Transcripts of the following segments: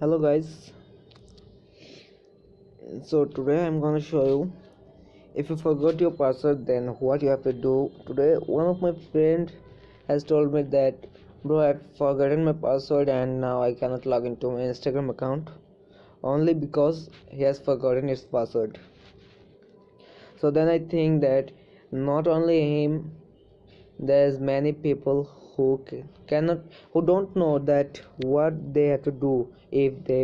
hello guys. So today i'm gonna show you if you forgot your password then what you have to do. Today one of my friend has told me that bro i've forgotten my password and now i cannot log into my instagram account only because he has forgotten his password. So then i think that not only him there's many people who cannot who don't know that what they have to do if they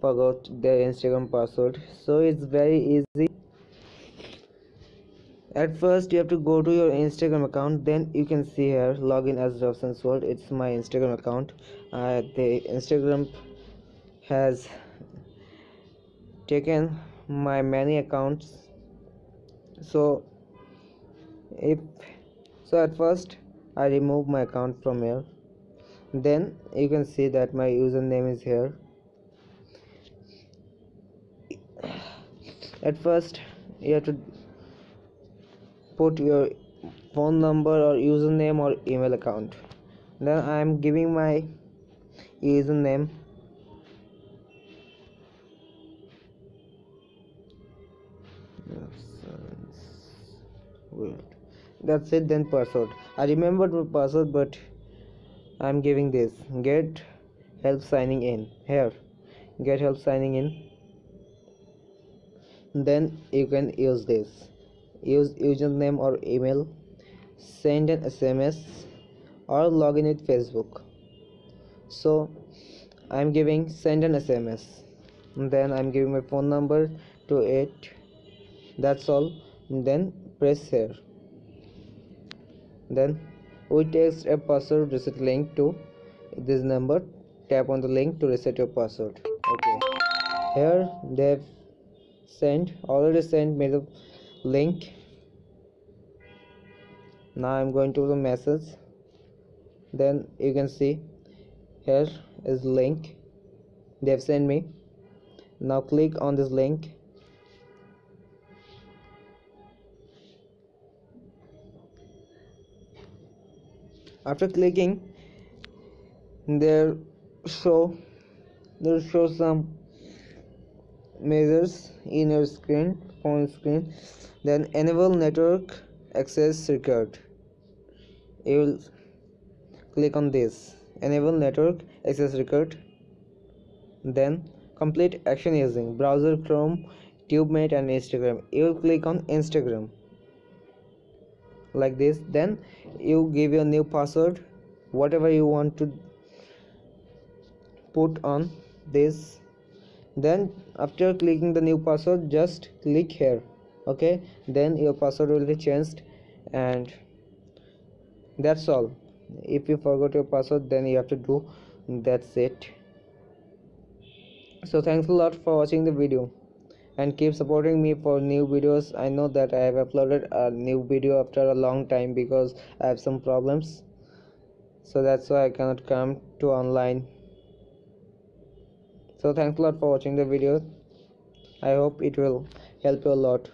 forgot their instagram password. So it's very easy. At first you have to go to your instagram account. Then you can see here login as Ravsans World it's my instagram account. Uh, the instagram has taken my many accounts. So if so at first I remove my account from here. Then you can see that my username is here. At first you have to put your phone number or username or email account. Then I am giving my username that's it then password. I remembered my password but i'm giving this. Get help signing in. Here. Get help signing in. Then you can use this. Use username or email. Send an sms or log in with facebook. So i'm giving send an sms then i'm giving my phone number to it. That's all. Then press here then we text a password reset link to this number. Tap on the link to reset your password. Okay. Here they've sent already sent me the link. Now i'm going to the message. Then you can see here is link. They've sent me. Now click on this link after clicking there show there show some measures in your screen phone screen then enable network access record. You will click on this. Enable network access record. Then complete action using browser chrome tubemate and instagram. You will click on instagram like this then you give your new password whatever you want to put on this. Then after clicking the new password just click here okay? Then your password will be changed and that's all. If you forgot your password then you have to do that's it. So thanks a lot for watching the video and keep supporting me for new videos. I know that i have uploaded a new video after a long time because i have some problems. So that's why i cannot come to online. So thanks a lot for watching the video. I hope it will help you a lot